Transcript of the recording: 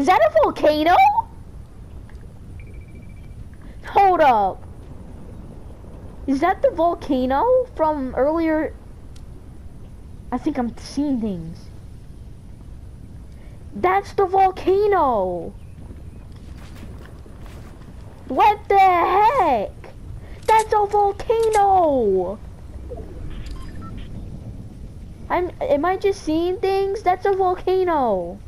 Is that a volcano? Hold up. Is that the volcano from earlier? I think I'm seeing things. That's the volcano. What the heck? That's a volcano. I'm, am I just seeing things? That's a volcano.